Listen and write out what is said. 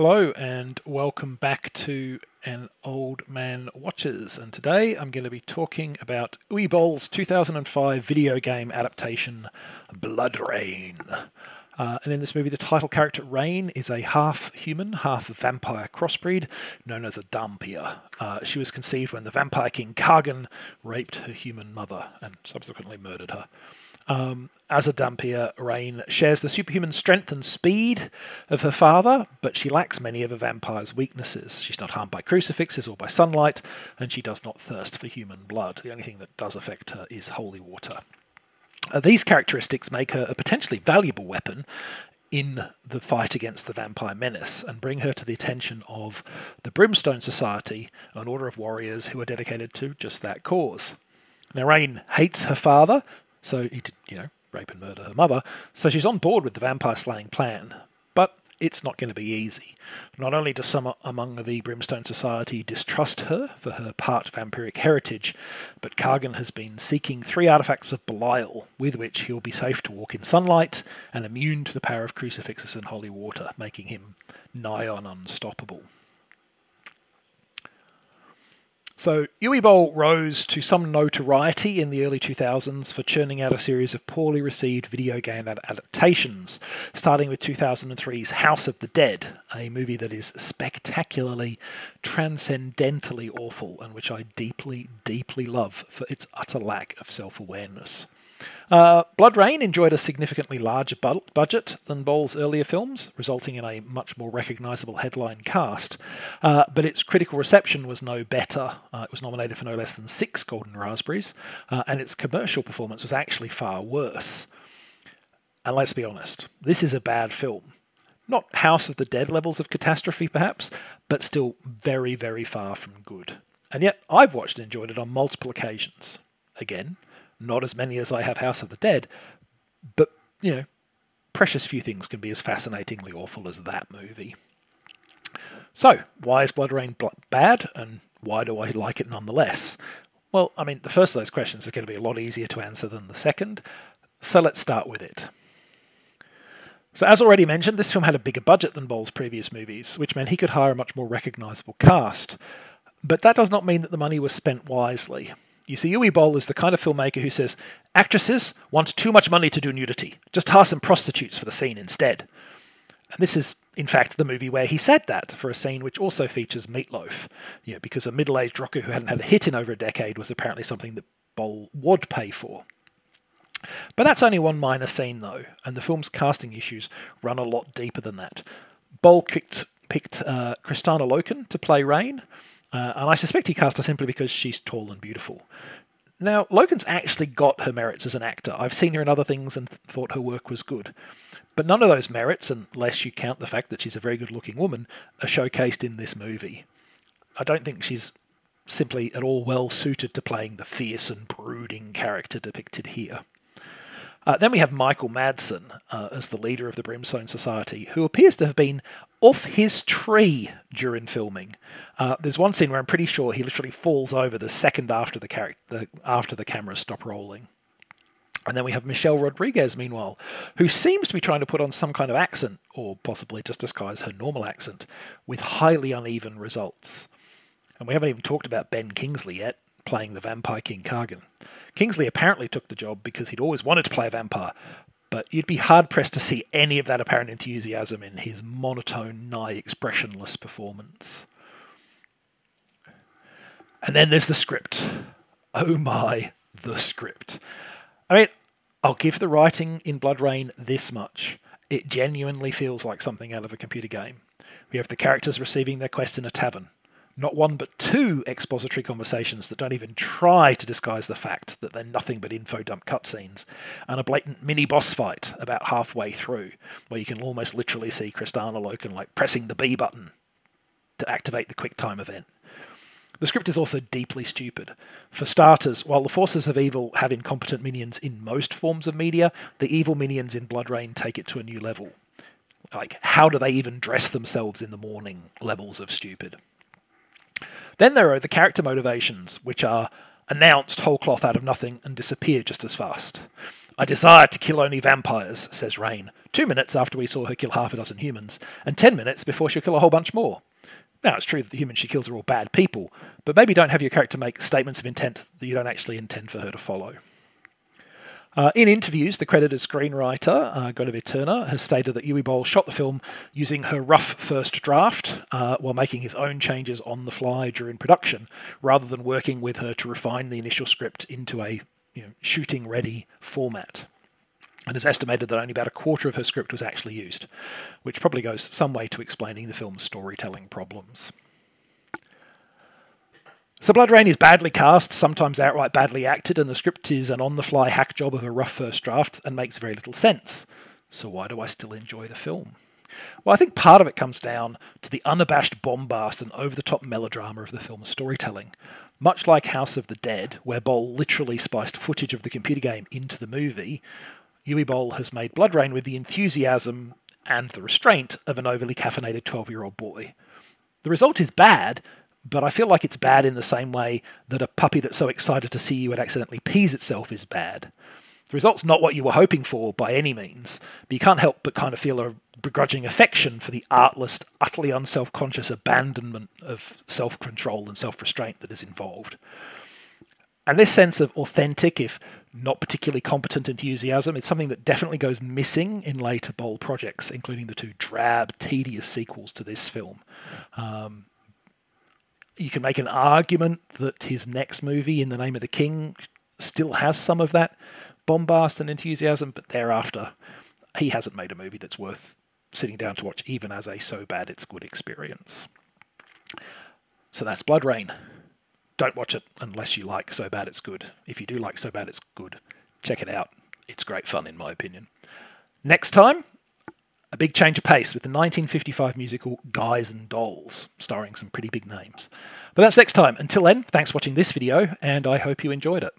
Hello and welcome back to An Old Man Watches. And today I'm going to be talking about Uwe Boll's 2005 video game adaptation, BloodRayne. Uh, and in this movie, the title character Rayne is a half human, half vampire crossbreed known as a Dhampir. Uh, she was conceived when the vampire king Kagan raped her human mother and subsequently murdered her. Um, as a Dhampir, Rayne shares the superhuman strength and speed of her father, but she lacks many of a vampire's weaknesses. She's not harmed by crucifixes or by sunlight, and she does not thirst for human blood. The only thing that does affect her is holy water. Uh, these characteristics make her a potentially valuable weapon in the fight against the vampire menace and bring her to the attention of the Brimstone Society, an order of warriors who are dedicated to just that cause. Now, Rayne hates her father, so he did, you know, rape and murder her mother. So she's on board with the vampire slaying plan. But it's not going to be easy. Not only does some among the Brimstone Society distrust her for her part vampiric heritage, but Kagan has been seeking three artifacts of Belial, with which he'll be safe to walk in sunlight and immune to the power of crucifixes and holy water, making him nigh on unstoppable. So Uwe Boll rose to some notoriety in the early 2000s for churning out a series of poorly received video game adaptations, starting with 2003's House of the Dead, a movie that is spectacularly, transcendentally awful and which I deeply, deeply love for its utter lack of self-awareness. Uh, Rayne enjoyed a significantly larger bu- budget than Boll's earlier films, resulting in a much more recognisable headline cast. Uh, but its critical reception was no better. Uh, it was nominated for no less than six Golden Raspberries, uh, and its commercial performance was actually far worse. And let's be honest, this is a bad film. Not House of the Dead levels of catastrophe, perhaps, but still very, very far from good. And yet, I've watched and enjoyed it on multiple occasions. Again, not as many as I have House of the Dead, but, you know, precious few things can be as fascinatingly awful as that movie. So, why is BloodRayne bad, and why do I like it nonetheless? Well, I mean, the first of those questions is going to be a lot easier to answer than the second, so let's start with it. So, as already mentioned, this film had a bigger budget than Boll's previous movies, which meant he could hire a much more recognisable cast. But that does not mean that the money was spent wisely. You see, Uwe Boll is the kind of filmmaker who says, actresses want too much money to do nudity. Just hire some prostitutes for the scene instead. And this is, in fact, the movie where he said that for a scene which also features Meatloaf. You know, because a middle aged rocker who hadn't had a hit in over a decade was apparently something that Boll would pay for. But that's only one minor scene, though, and the film's casting issues run a lot deeper than that. Boll picked, picked uh, Kristanna Loken to play Rayne, uh, and I suspect he cast her simply because she's tall and beautiful. Now, Loken's actually got her merits as an actor. I've seen her in other things and th- thought her work was good. But none of those merits, unless you count the fact that she's a very good looking woman, are showcased in this movie. I don't think she's simply at all well suited to playing the fierce and brooding character depicted here. Uh, then we have Michael Madsen uh, as the leader of the Brimstone Society, who appears to have been off his tree during filming. Uh, there's one scene where I'm pretty sure he literally falls over the second after the, char- the after the cameras stop rolling. And then we have Michelle Rodriguez, meanwhile, who seems to be trying to put on some kind of accent, or possibly just disguise her normal accent, with highly uneven results. And we haven't even talked about Ben Kingsley yet, playing the Vampire King Kagan. Kingsley apparently took the job because he'd always wanted to play a vampire, but you'd be hard pressed to see any of that apparent enthusiasm in his monotone, nigh expressionless performance. And then there's the script. Oh my, the script. I mean, I'll give the writing in BloodRayne this much. It genuinely feels like something out of a computer game. We have the characters receiving their quest in a tavern not one but two expository conversations that don't even try to disguise the fact that they're nothing but info dump cutscenes, and a blatant mini boss fight about halfway through, where you can almost literally see Kristanna Loken like pressing the B button to activate the QuickTime event. The script is also deeply stupid. For starters, while the forces of evil have incompetent minions in most forms of media, the evil minions in BloodRayne take it to a new level. Like, how do they even dress themselves in the morning levels of stupid? Then there are the character motivations, which are announced whole cloth out of nothing and disappear just as fast. I desire to kill only vampires, says Rayne, two minutes after we saw her kill half a dozen humans, and ten minutes before she'll kill a whole bunch more. Now, it's true that the humans she kills are all bad people, but maybe don't have your character make statements of intent that you don't actually intend for her to follow. Uh, in interviews, the credited screenwriter, uh, Guinevere Turner, has stated that Uwe Boll shot the film using her rough first draft uh, while making his own changes on the fly during production, rather than working with her to refine the initial script into a you know, shooting ready format. And has estimated that only about a quarter of her script was actually used, which probably goes some way to explaining the film's storytelling problems. So BloodRayne is badly cast, sometimes outright badly acted, and the script is an on-the-fly hack job of a rough first draft and makes very little sense. So why do I still enjoy the film? Well, I think part of it comes down to the unabashed bombast and over-the-top melodrama of the film's storytelling. Much like House of the Dead, where Boll literally spiced footage of the computer game into the movie, Uwe Boll has made BloodRayne with the enthusiasm and the restraint of an overly caffeinated 12-year-old boy. The result is bad, but I feel like it's bad in the same way that a puppy that's so excited to see you it accidentally pees itself is bad. The result's not what you were hoping for by any means, but you can't help but kind of feel a begrudging affection for the artless, utterly unself conscious abandonment of self control and self restraint that is involved. And this sense of authentic, if not particularly competent enthusiasm, it's something that definitely goes missing in later Boll projects, including the two drab, tedious sequels to this film. Um, you can make an argument that his next movie, In the Name of the King, still has some of that bombast and enthusiasm, but thereafter, he hasn't made a movie that's worth sitting down to watch, even as a so bad it's good experience. So that's BloodRayne. Don't watch it unless you like So Bad It's Good. If you do like So Bad It's Good, check it out. It's great fun, in my opinion. Next time, a big change of pace with the 1955 musical Guys and Dolls, starring some pretty big names. But that's next time. Until then, thanks for watching this video, and I hope you enjoyed it.